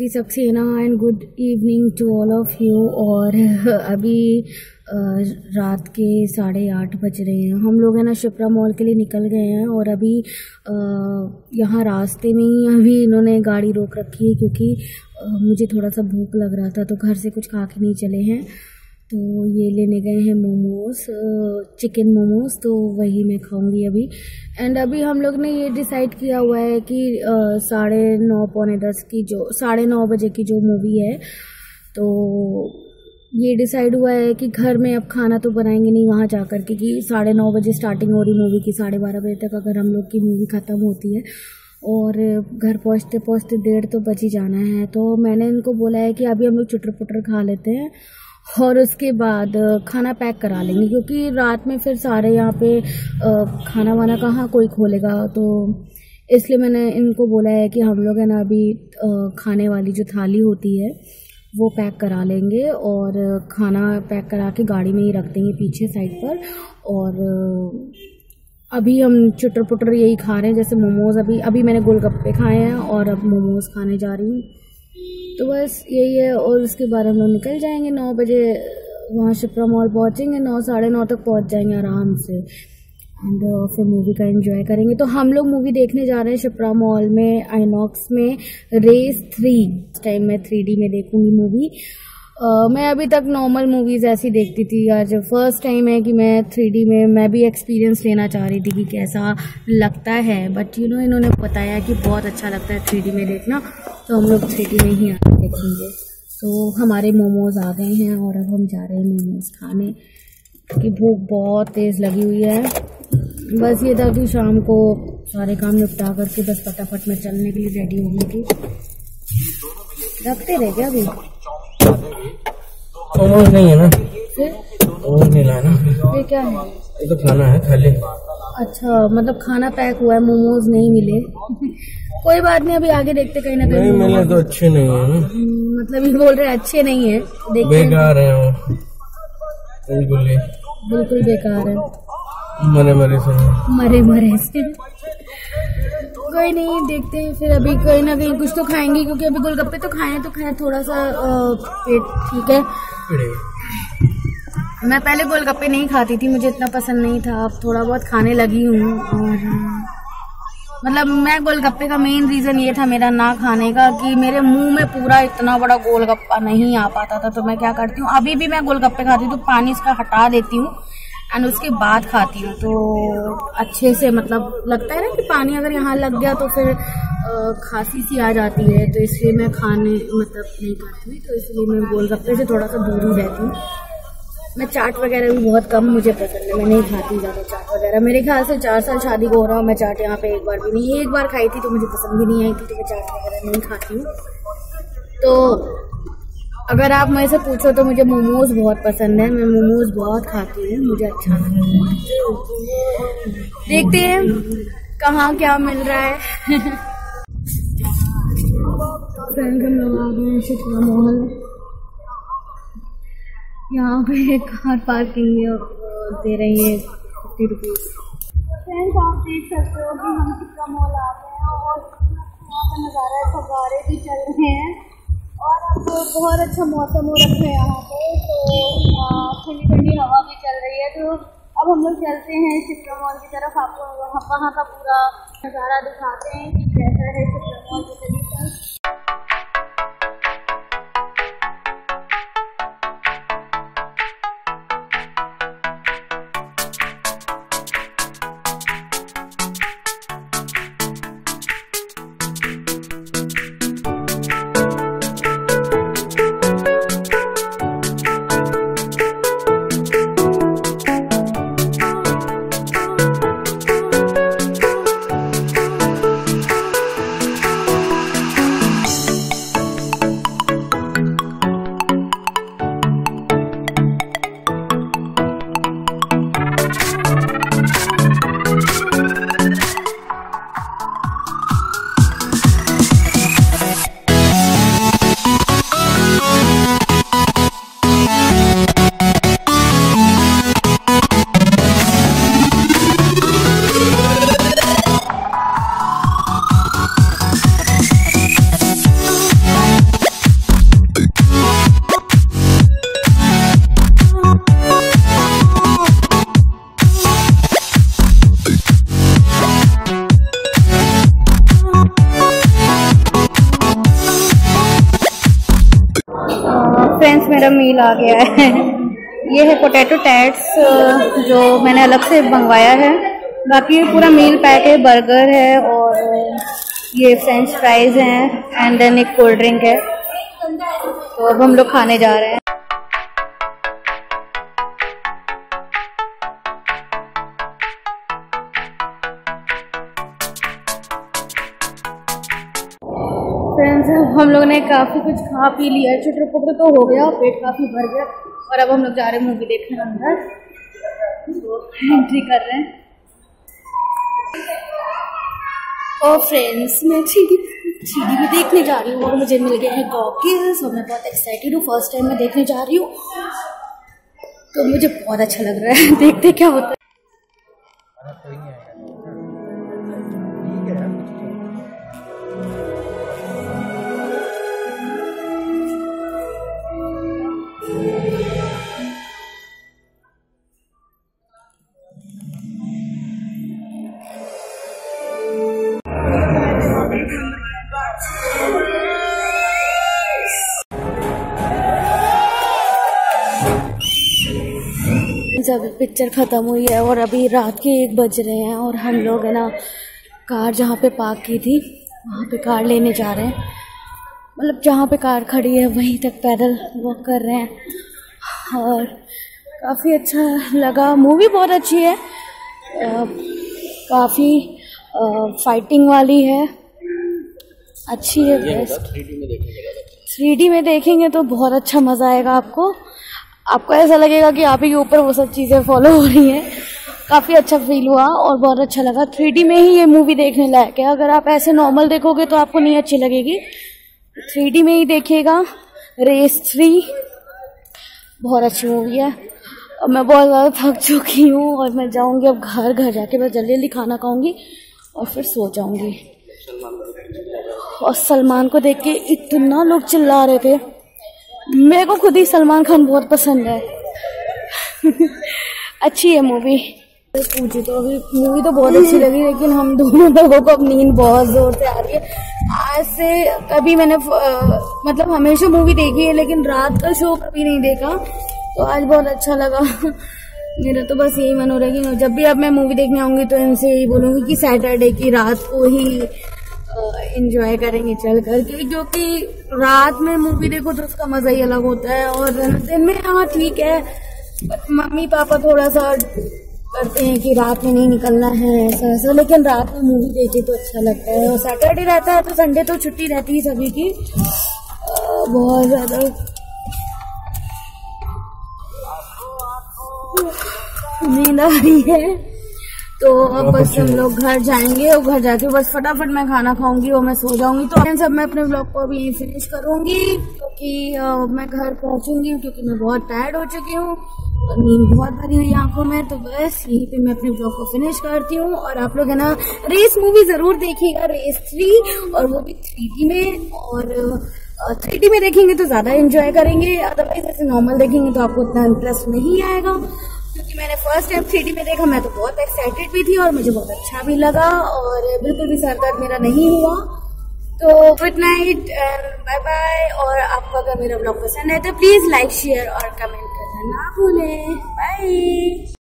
Srishti Saxena and good evening to all of you और अभी रात के साढ़े आठ बज रहे हैं। हम लोग है ना शिप्रा मॉल के लिए निकल गए हैं और अभी यहाँ रास्ते में ही अभी इन्होंने गाड़ी रोक रखी है क्योंकि मुझे थोड़ा सा भूख लग रहा था तो घर से कुछ खा के नहीं चले हैं। तो ये लेने गए हैं मोमोज चिकन मोमोज तो वही मैं खाऊँगी अभी। एंड अभी हम लोग ने ये डिसाइड किया हुआ है कि साढ़े नौ, पौने दस की जो, साढ़े नौ बजे की जो मूवी है तो ये डिसाइड हुआ है कि घर में अब खाना तो बनाएँगे नहीं, वहाँ जा कर क्योंकि साढ़े नौ बजे स्टार्टिंग हो रही मूवी की, साढ़े बारह बजे तक अगर हम लोग की मूवी ख़त्म होती है। और घर पहुँचते पहुँचते डेढ़ तो बच ही जाना है तो मैंने इनको बोला है कि अभी हम लोग चुटर पुटर खा लेते हैं। और उसके बाद खाना पैक करा लेंगे, क्योंकि रात में फिर सारे यहाँ पे खाना वाना कहाँ कोई खोलेगा? तो इसलिए मैंने इनको बोला है कि हम लोग है ना अभी खाने वाली जो थाली होती है, वो पैक करा लेंगे और खाना पैक करा के गाड़ी में ही रख देंगे पीछे साइड पर। और अभी हम चुटर पुटर यही खा रहे हैं, जैसे मोमोज़ अभी अभी मैंने गोलगप्पे खाए हैं और अब मोमोज़ खाने जा रही हूँ। तो बस यही है और उसके बाद हम लोग निकल जाएँगे नौ बजे वहाँ शिप्रा मॉल पहुँचेंगे नौ साढ़े नौ तक पहुँच जाएँगे आराम से। एंड uh, फिर मूवी का एंजॉय करेंगे। तो हम लोग मूवी देखने जा रहे हैं शिप्रा मॉल में आईनॉक्स में रेस थ्री टाइम मैं थ्री डी में देखूँगी मूवी uh, मैं अभी तक नॉर्मल मूवीज़ ऐसी देखती थी आज फ़र्स्ट टाइम है कि मैं थ्री में मैं भी एक्सपीरियंस लेना चाह रही थी कि कैसा लगता है। बट यू नो इन्होंने बताया कि बहुत अच्छा लगता है थ्री में देखना। तो हम लोग थ्री में ही आके देखेंगे। तो हमारे मोमोज आ गए हैं और अब हम जा रहे हैं मोमोज खाने की भूख बहुत तेज़ लगी हुई है। बस ये था कि शाम को सारे काम निपटा करके बस फटाफट में चलने के लिए रेडी होने की। रखते रहे क्या अभी? मोमोज नहीं है ना? फिर? मोमोज नहीं लाना। ये क्या है? ये तो खाना है खाली अच्छा मतलब खाना पैक हुआ है मोमोज नहीं मिले। कोई बात नहीं अभी आगे देखते कहीं ना कहीं मिले तो अच्छे नहीं है हम्म, मतलब ये बोल रहे अच्छे नहीं है बेकार है वो। बिल्कुल ही। बिल्कुल बेकार है। मरे मरे से। मरे मरे से। कोई नहीं देखते हैं फिर अभी कहीं ना कहीं कुछ तो खाएँगे क्योंकि अभी गोलगप्पे तो खाए तो खाए थोड़ा सा पेट ठीक है। मैं पहले गोलगप्पे नहीं खाती थी, मुझे इतना पसंद नहीं था। अब थोड़ा बहुत खाने लगी हूँ, और मतलब मैं गोलगप्पे का मेन रीज़न ये था मेरा ना खाने का कि मेरे मुँह में पूरा इतना बड़ा गोलगप्पा नहीं आ पाता था। तो मैं क्या करती हूँ, अभी भी मैं गोलगप्पे खाती हूँ तो पानी इसका हटा देती हूँ एंड उसके बाद खाती हूँ। तो अच्छे से मतलब लगता है ना कि पानी अगर यहाँ लग गया तो फिर खांसी सी आ जाती है। तो इसलिए मैं खाने मतलब नहीं खाती तो इसलिए मैं गोलगप्पे से थोड़ा सा दूर ही रहती हूँ। मैं चाट वगैरह भी बहुत कम मुझे पसंद है। मैं नहीं खाती ज़्यादा चाट वगैरह। मेरे ख्याल से चार साल शादी को हो रहा हूँ, मैं चाट यहाँ पे एक बार भी नहीं, एक बार खाई थी तो मुझे पसंद भी नहीं आई थी तो मैं चाट वगैरह नहीं खाती हूँ। तो अगर आप मेरे से पूछो तो मुझे मोमोज बहुत पसंद है। मैं मोमोज बहुत खाती हूँ, मुझे अच्छा लगता है। देखते हैं कहाँ क्या मिल रहा है। फ्रेंड यहाँ पे कार पार्किंग दे रही है फिफ्टी रुपीज़ फ्रेंड्स, आप देख सकते हो कि हम चिक्का मॉल आ गए हैं और यहाँ का नज़ारा है। फव्वारे भी चल रहे हैं और अब बहुत अच्छा मौसम हो रखा है यहाँ पे। तो ठंडी ठंडी हवा भी चल रही है। तो अब हम लोग चलते हैं चित्रा मॉल की तरफ़। आपको वहाँ का पूरा नज़ारा दिखाते हैं कि कैसा है चित्रा मॉल की तरीका फ्रेंड्स मेरा मील आ गया है। ये है पोटैटो टैट्स जो मैंने अलग से मंगवाया है। बाकी ये पूरा मील पैक है बर्गर है और ये फ्रेंच फ्राइज हैं एंड देन एक कोल्ड ड्रिंक है। तो अब हम लोग खाने जा रहे हैं। हम लोग ने काफ़ी कुछ खा पी लिया। है चित्र पुत्र तो हो गया, पेट काफ़ी भर गया। और अब हम लोग जा रहे हैं मूवी देखने अंदर। एंट्री कर रहे हैं। और फ्रेंड्स मैं थ्री थ्री में देखने जा रही हूँ। और मुझे मिल गए हैं गॉगल्स और मैं बहुत एक्साइटेड हूँ। फ़र्स्ट टाइम मैं देखने जा रही हूँ। तो मुझे बहुत अच्छा लग रहा है। देखते क्या होता है। जब पिक्चर ख़त्म हुई है और अभी रात के एक बज रहे हैं और हम लोग है ना कार जहाँ पे पार्क की थी वहाँ पे कार लेने जा रहे हैं। मतलब जहाँ पे कार खड़ी है वहीं तक पैदल वॉक कर रहे हैं। और काफ़ी अच्छा लगा। मूवी बहुत अच्छी है। काफ़ी फाइटिंग वाली है। अच्छी है बेस्ट थ्री डी में देखेंगे तो बहुत अच्छा मज़ा आएगा आपको। आपको ऐसा लगेगा कि आप ही के ऊपर वो सब चीज़ें फॉलो हो रही हैं। काफ़ी अच्छा फील हुआ और बहुत अच्छा लगा। थ्री में ही ये मूवी देखने लायक है। अगर आप ऐसे नॉर्मल देखोगे तो आपको नहीं अच्छी लगेगी। थ्री में ही देखिएगा। रेस थ्री बहुत अच्छी मूवी है। मैं बहुत ज़्यादा थक चुकी हूँ और मैं जाऊँगी अब घर घर जाके मैं जल्दी जल्दी खाना खाऊँगी और फिर सो जाऊँगी। और सलमान को देख के इतना लोग चिल्ला रहे थे। मेरे को खुद ही सलमान खान बहुत पसंद है। अच्छी है मूवी पूछी तो अभी मूवी तो बहुत अच्छी लगी लेकिन हम दोनों लोगों को अब नींद बहुत ज़ोर से आ रही है। आज से कभी मैंने आ, मतलब हमेशा मूवी देखी है लेकिन रात का शो कभी नहीं देखा। तो आज बहुत अच्छा लगा। मेरा तो बस यही मन हो रहा है कि जब भी अब मैं मूवी देखने आऊँगी तो इनसे यही बोलूँगी कि सैटरडे की रात को ही इंजॉय करेंगे चल कर क्योंकि रात में मूवी देखो तो उसका मज़ा ही अलग होता है और दिन में हाँ ठीक है। मम्मी पापा थोड़ा सा करते हैं कि रात में नहीं निकलना है, ऐसा ऐसा, लेकिन रात में मूवी देखे तो अच्छा लगता है। और सैटरडे रहता है तो संडे तो छुट्टी रहती है सभी की। बहुत ज़्यादा। नींद आ रही है। तो अब बस हम लोग घर जाएँगे और घर जाके बस फटाफट मैं खाना खाऊँगी और मैं सो जाऊँगी। तो सब मैं अपने ब्लॉग को अभी फिनिश करूँगी क्योंकि मैं घर पहुंचूँगी क्योंकि मैं बहुत टायर्ड हो चुकी हूँ नींद बहुत भरी हुई आँखों में। तो बस यहीं पे मैं अपने ब्लॉग को फिनिश करती हूँ और आप लोग है ना रेस मूवी ज़रूर देखिएगा रेस थ्री और वो भी थ्री में और थ्री में देखेंगे तो ज़्यादा एंजॉय करेंगे अदरवाइज़ ऐसे नॉर्मल देखेंगे तो आपको उतना इंटरेस्ट नहीं आएगा। क्योंकि मैंने फ़र्स्ट टाइम थ्री में देखा, मैं तो बहुत एक्साइटेड भी थी और मुझे बहुत अच्छा भी लगा और बिल्कुल भी सर दर्द मेरा नहीं हुआ। तो गुड नाइट बाय बाय और आपको अगर मेरा ब्लॉग पसंद है तो प्लीज़ लाइक शेयर और कमेंट करना ना भूलें। बाय